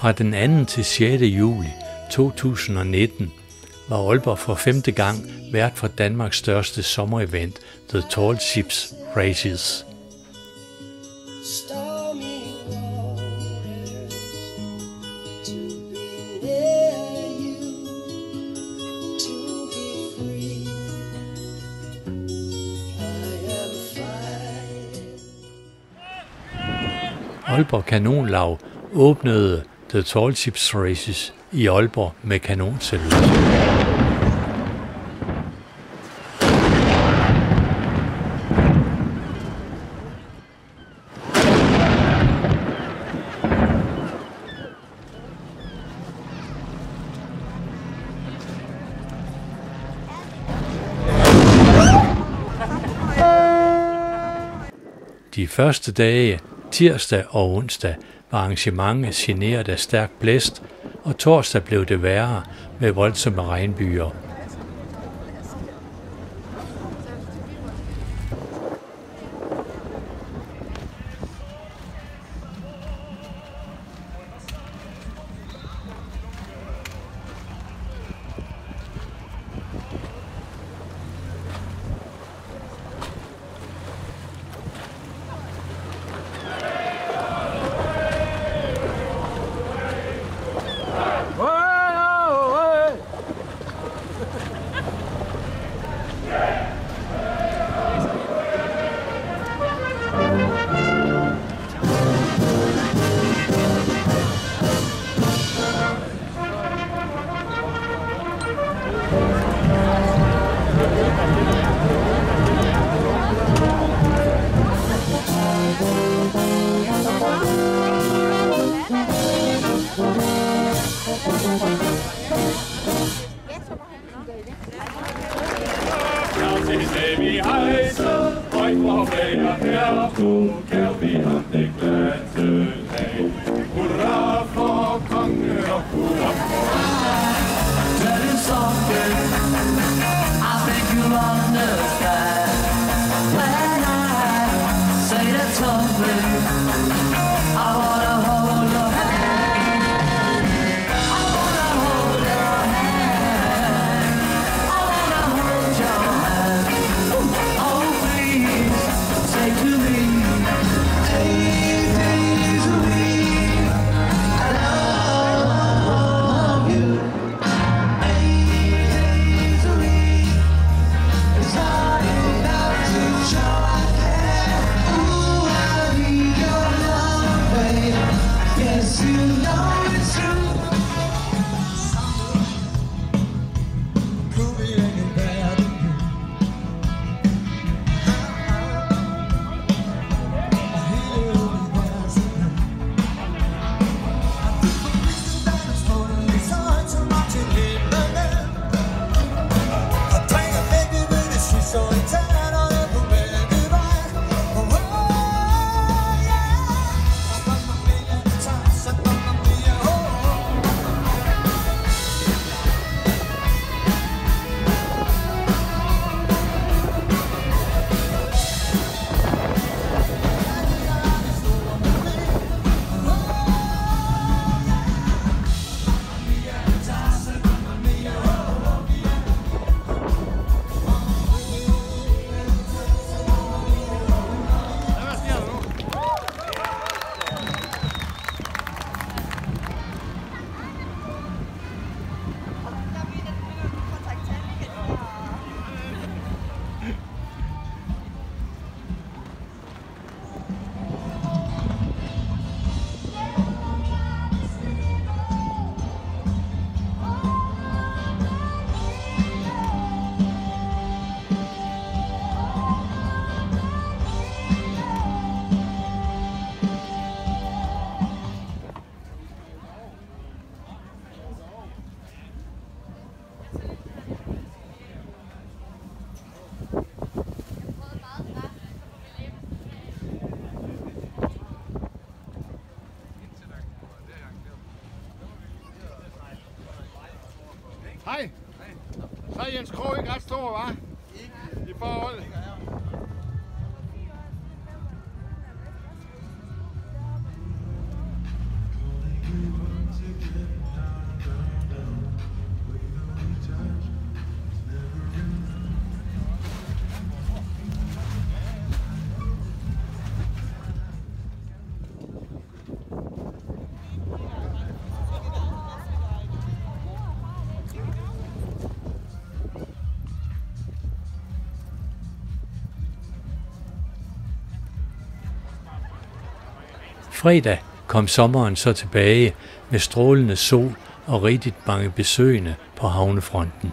Fra den 2. til 6. juli 2019 var Aalborg for femte gang vært for Danmarks største sommerevent, The Tall Ships Races. Aalborg Kanonlag åbnede The Tall Ships Races i Aalborg med kanonsalut. De første dage, tirsdag og onsdag, var arrangementet generet af stærk blæst, og torsdag blev det værre med voldsomme regnbyer. Fredag kom sommeren så tilbage med strålende sol og rigtigt mange besøgende på havnefronten.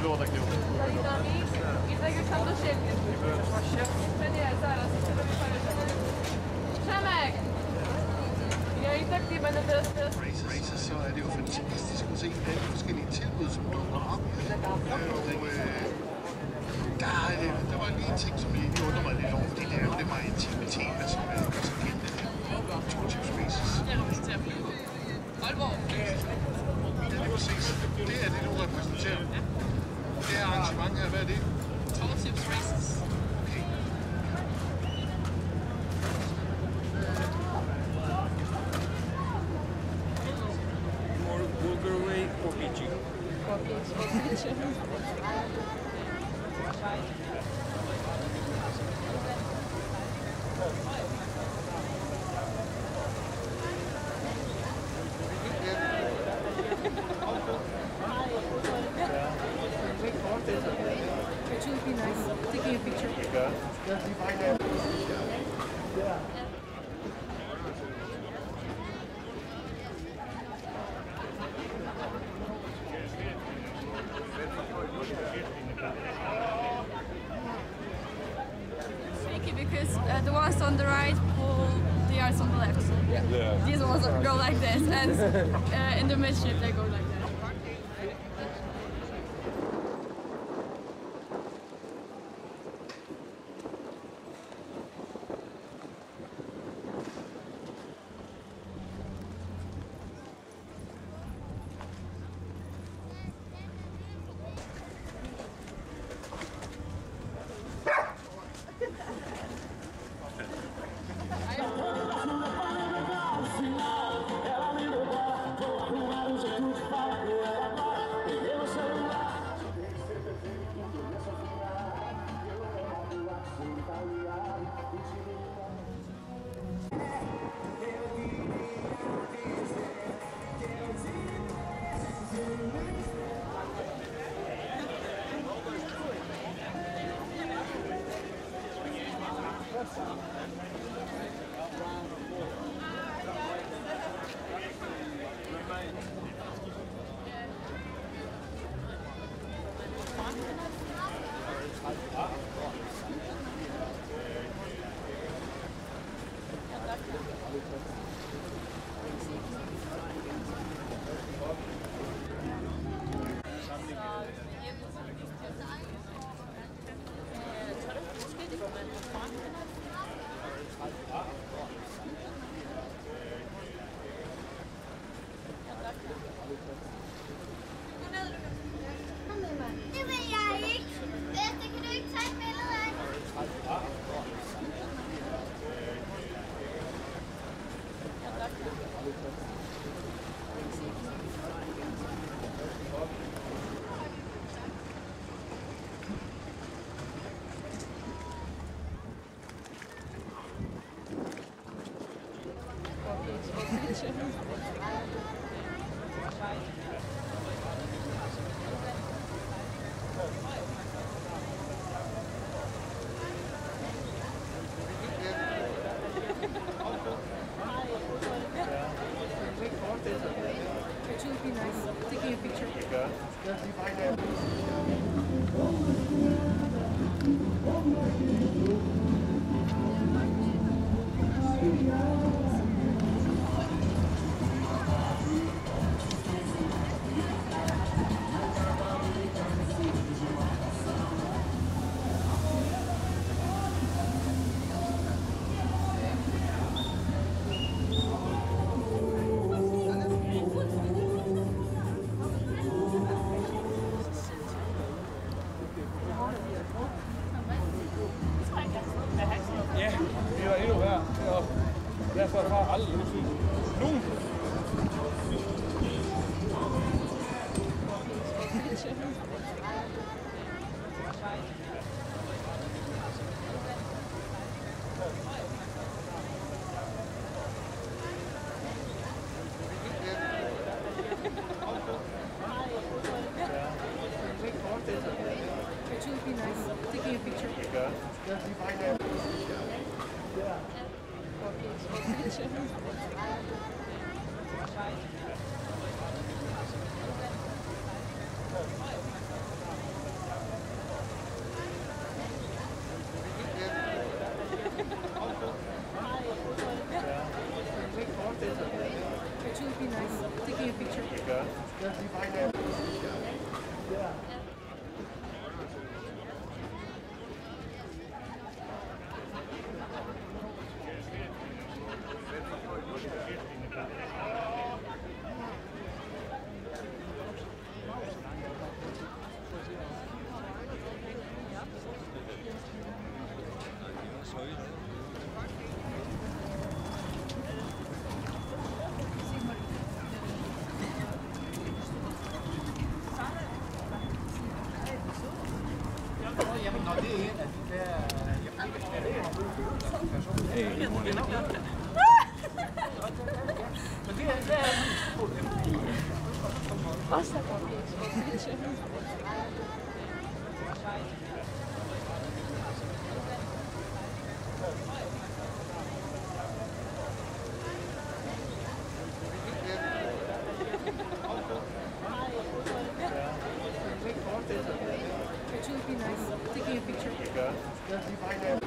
I tak już tam do siebie. To nie, zaraz, jeszcze to wypadek. Przemek! Ja i tak nie będę teraz, teraz races, så er det jo fantastisk at se alle forskellige tilbud, som dukker op. Og øh, der, øh, der var lige en ting, som jeg and uh, in the midship they go like that. Det vil jeg ikke. Bedste, du ikke tage et billede af Picture would be nice. Taking a picture.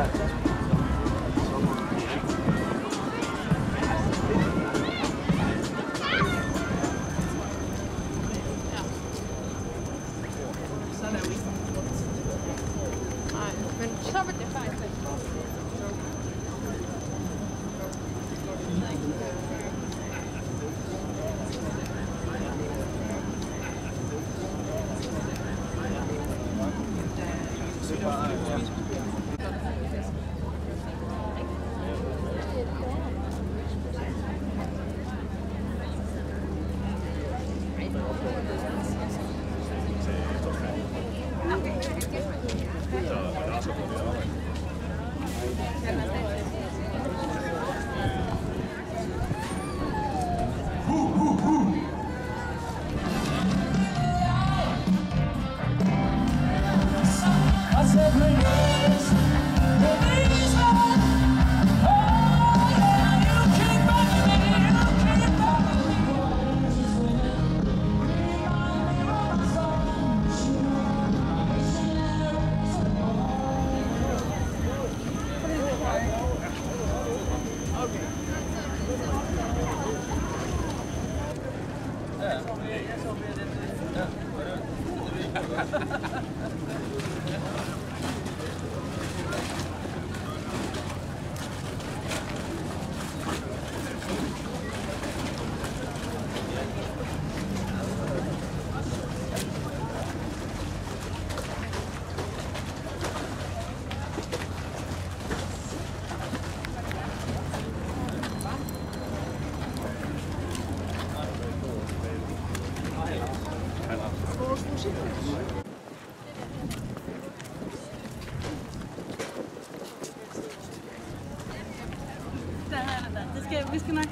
看清楚。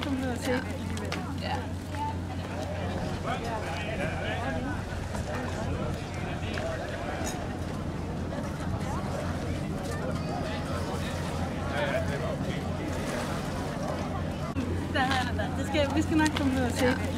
kom ned og. Ja. Der har det der. Det skal, vi skal nok komme ned og se. Ja.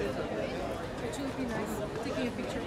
It would be nice taking a picture.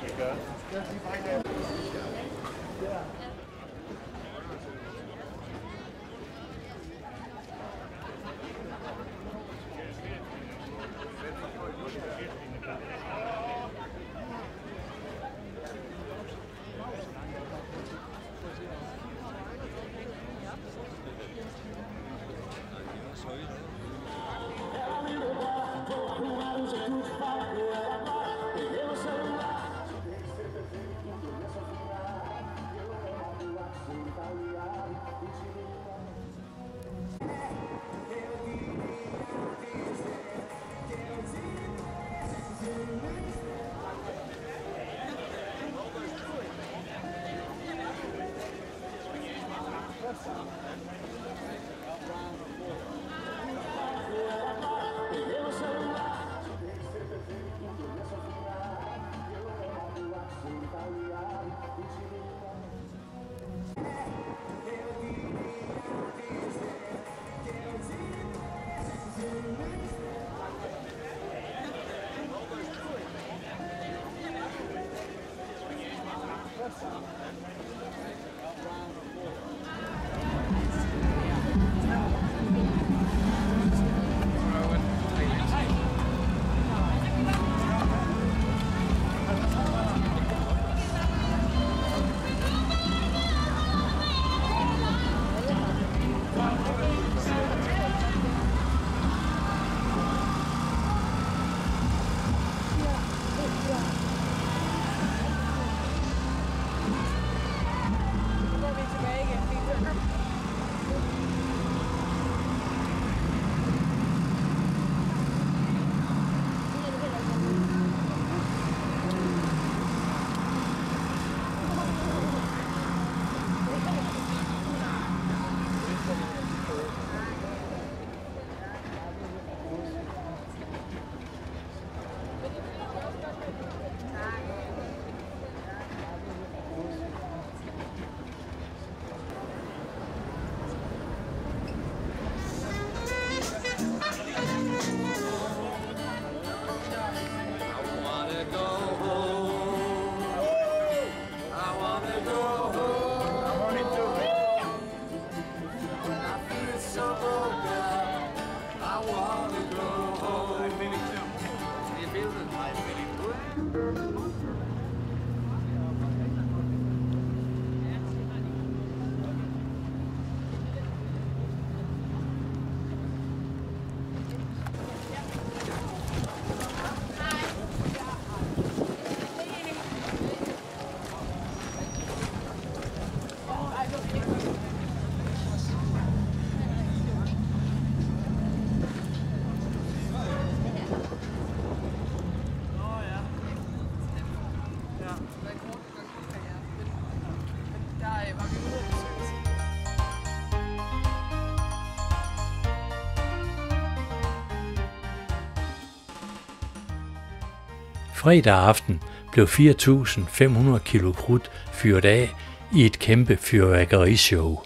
Fredag aften blev 4.500 kilo krudt fyret af i et kæmpe fyrværkerishow.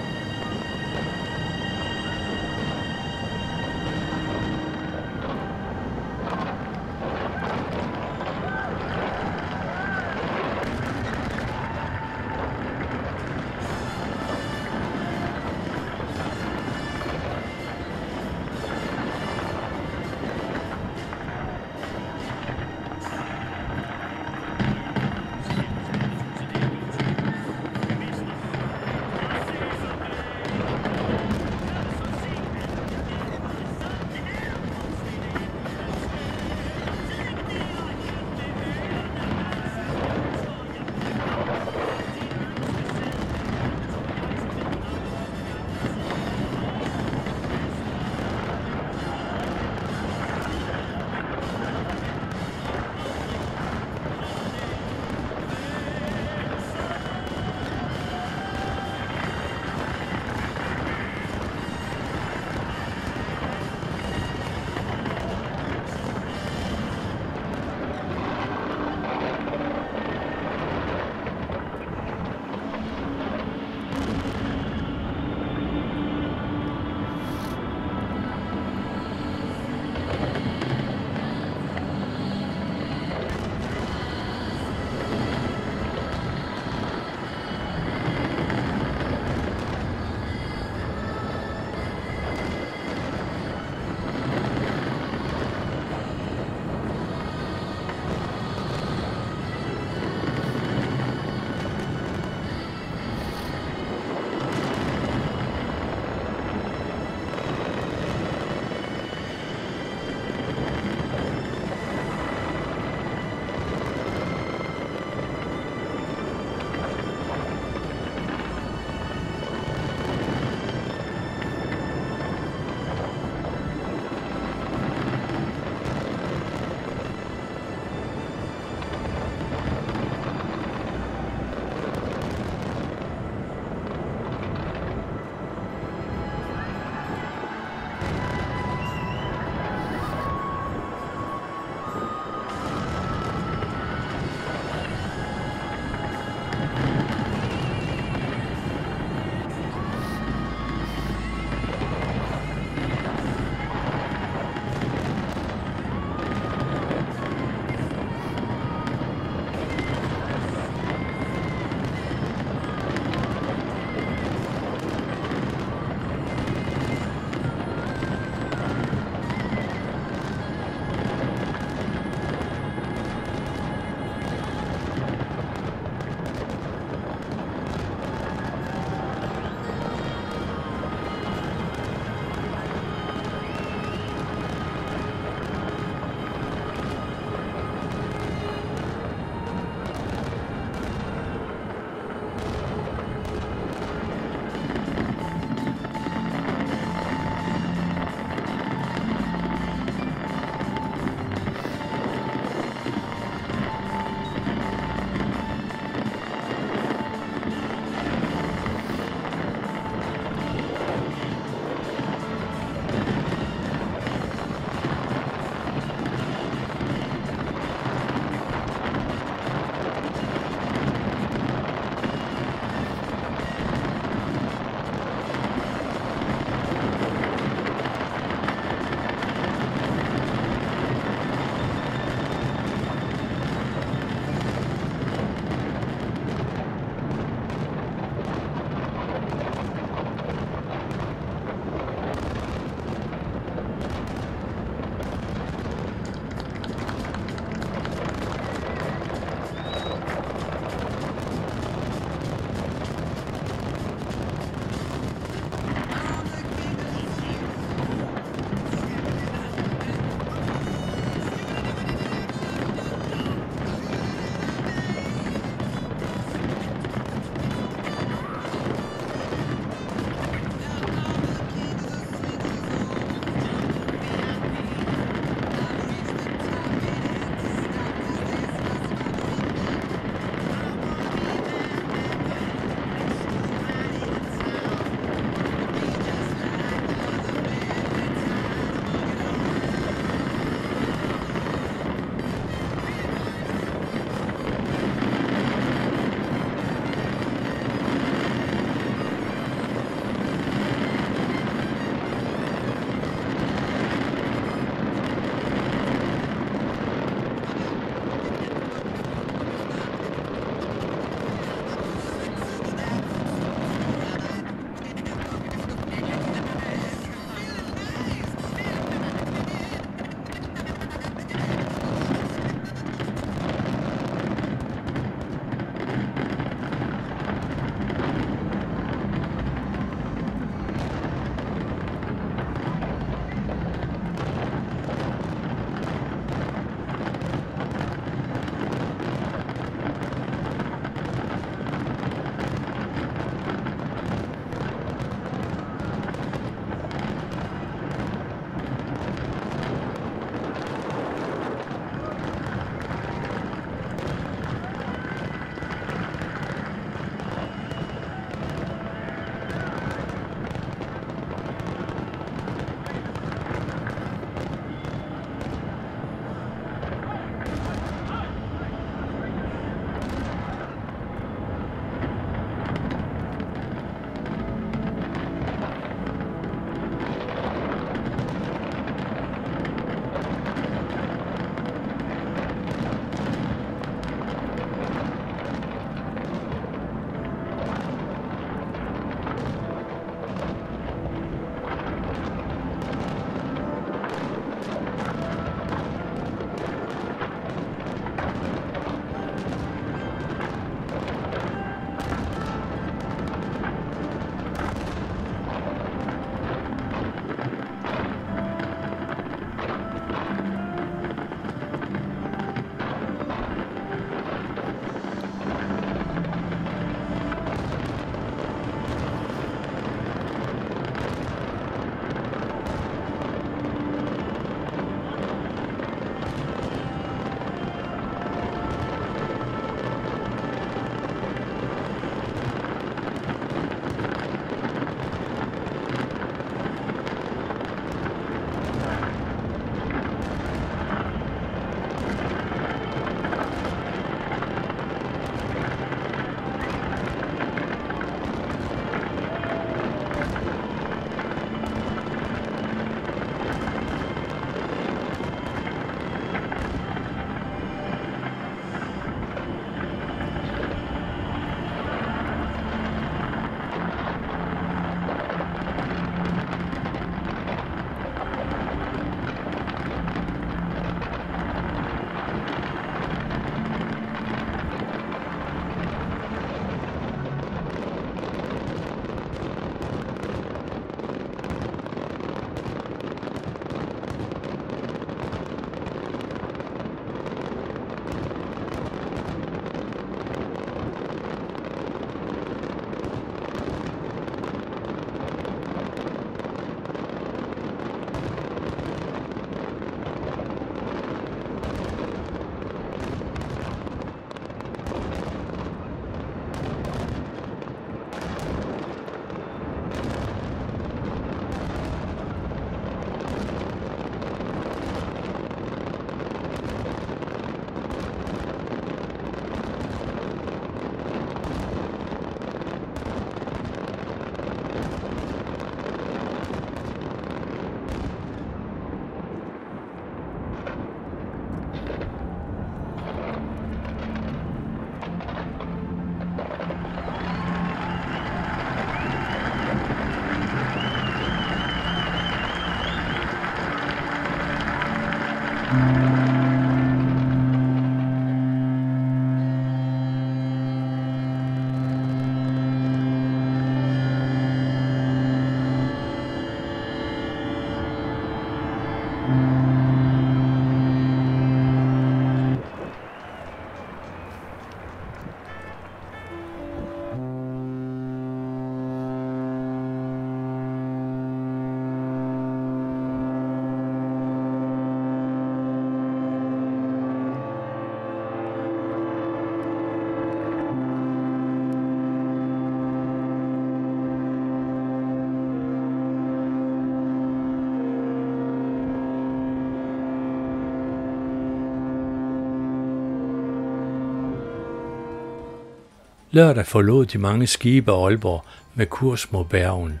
Lørdag forlod de mange skibe Aalborg med kurs mod Bergen.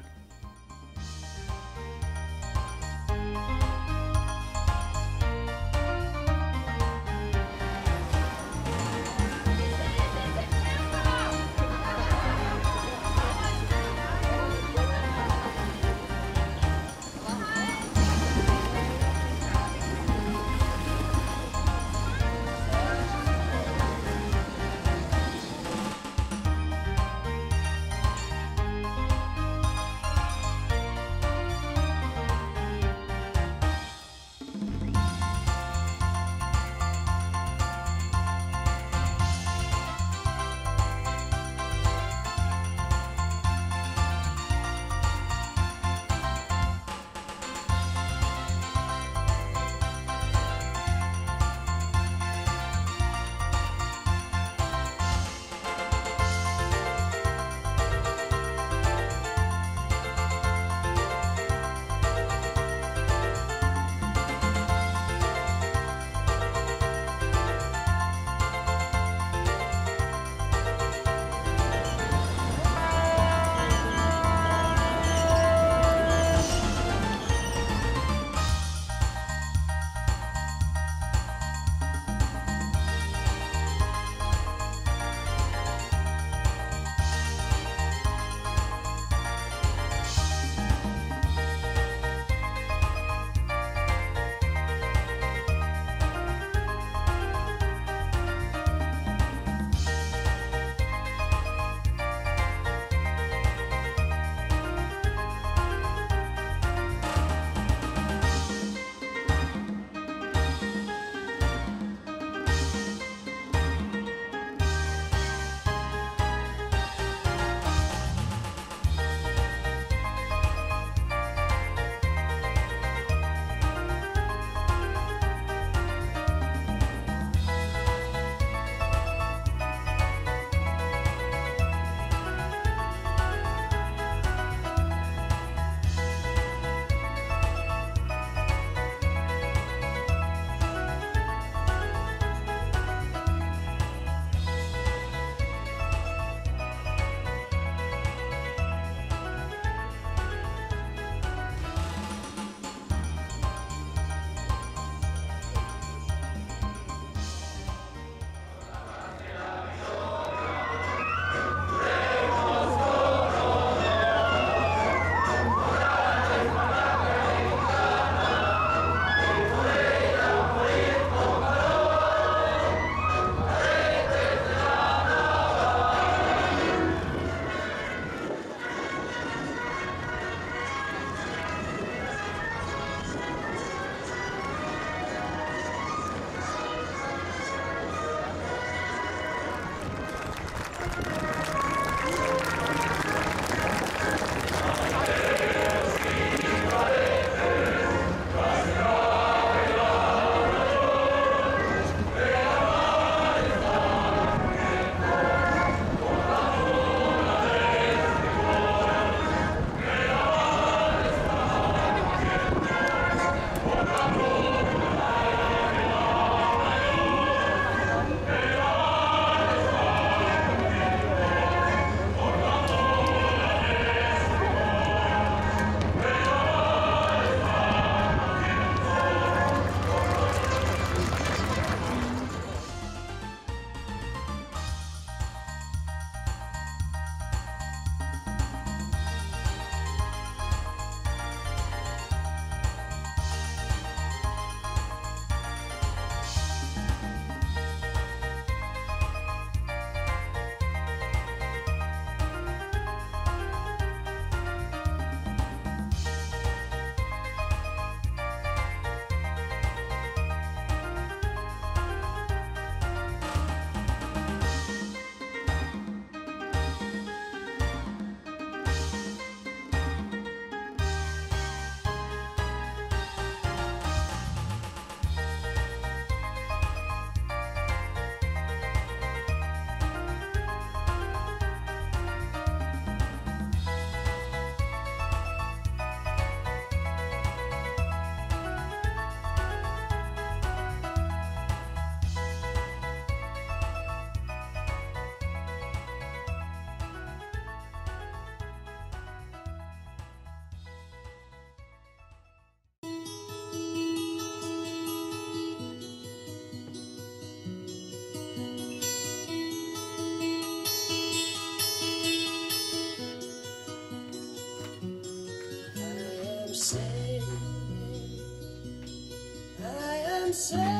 say